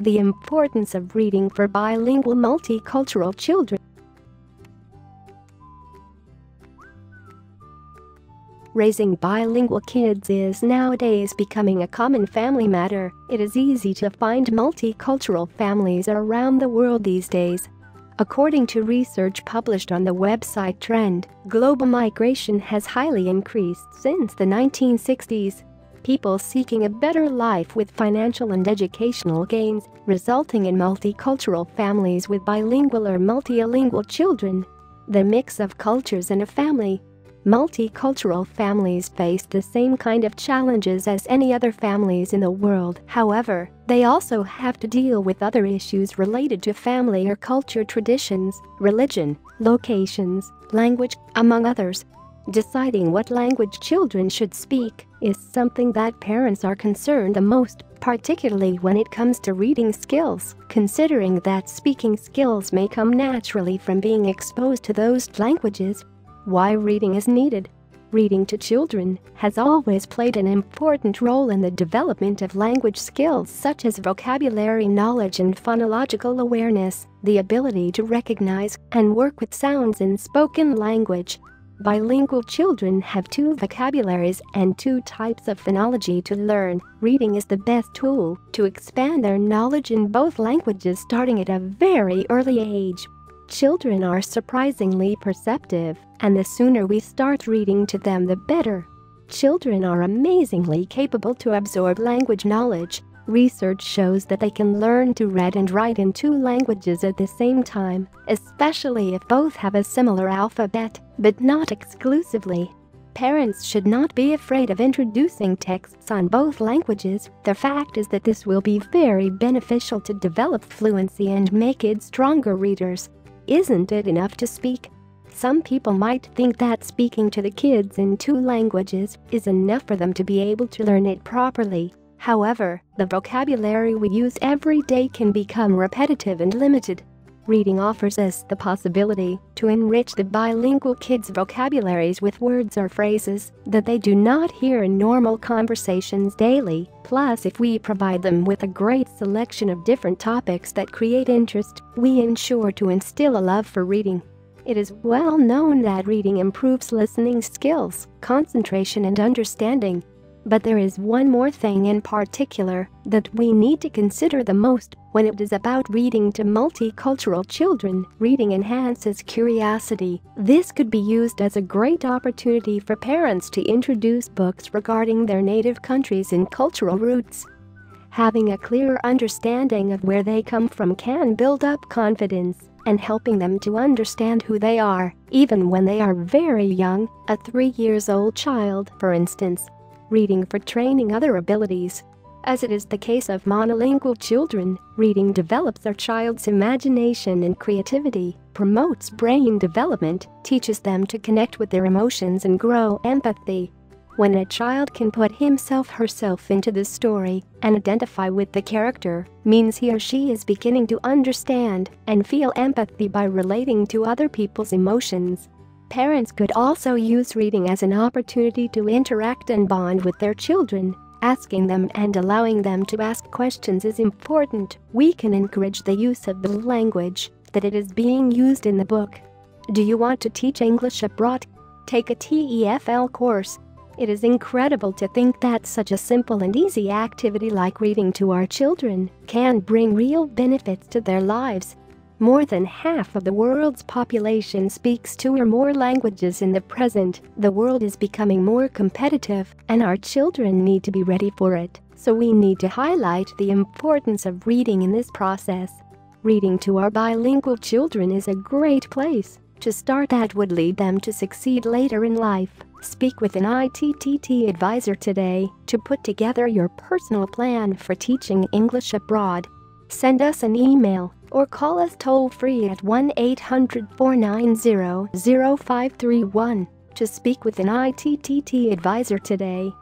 The importance of reading for bilingual multicultural children. Raising bilingual kids is nowadays becoming a common family matter. It is easy to find multicultural families around the world these days. According to research published on the website Trend, global migration has highly increased since the 1960s. People seeking a better life with financial and educational gains, resulting in multicultural families with bilingual or multilingual children. The mix of cultures in a family Multicultural families face the same kind of challenges as any other families in the world. However, they also have to deal with other issues related to family or culture traditions, religion, locations, language, among others. Deciding what language children should speak is something that parents are concerned the most, particularly when it comes to reading skills, considering that speaking skills may come naturally from being exposed to those languages why reading is needed. Reading to children has always played an important role in the development of language skills such as vocabulary knowledge and phonological awareness, the ability to recognize and work with sounds in spoken language. Bilingual children have two vocabularies and two types of phonology to learn. Reading is the best tool to expand their knowledge in both languages starting at a very early age. Children are surprisingly perceptive, and the sooner we start reading to them the better. Children are amazingly capable to absorb language knowledge. Research shows that they can learn to read and write in two languages at the same time, especially if both have a similar alphabet, but not exclusively. Parents should not be afraid of introducing texts on both languages. The fact is that this will be very beneficial to develop fluency and make kids stronger readers. Isn't it enough to speak? Some people might think that speaking to the kids in two languages is enough for them to be able to learn it properly. However, the vocabulary we use every day can become repetitive and limited. Reading offers us the possibility to enrich the bilingual kids' vocabularies with words or phrases that they do not hear in normal conversations daily. Plus, if we provide them with a great selection of different topics that create interest, we ensure to instill a love for reading. It is well known that reading improves listening skills, concentration and understanding. But there is one more thing in particular that we need to consider the most when it is about reading to multicultural children. Reading enhances curiosity. This could be used as a great opportunity for parents to introduce books regarding their native countries and cultural roots. Having a clear understanding of where they come from can build up confidence and helping them to understand who they are, even when they are very young, a three years old child, for instance, reading for training other abilities. As it is the case of monolingual children, reading develops their child's imagination and creativity, promotes brain development, teaches them to connect with their emotions and grow empathy. When a child can put himself herself into the story and identify with the character, means he or she is beginning to understand and feel empathy by relating to other people's emotions. Parents could also use reading as an opportunity to interact and bond with their children. Asking them and allowing them to ask questions is important. We can encourage the use of the language that it is being used in the book. Do you want to teach English abroad? Take a TEFL course. It is incredible to think that such a simple and easy activity like reading to our children can bring real benefits to their lives. More than half of the world's population speaks two or more languages in the present. The world is becoming more competitive, and our children need to be ready for it. So we need to highlight the importance of reading in this process. Reading to our bilingual children is a great place to start that would lead them to succeed later in life. Speak with an ITTT advisor today to put together your personal plan for teaching English abroad. Send us an email or call us toll free at 1 800 490 0531 to speak with an ITTT advisor today.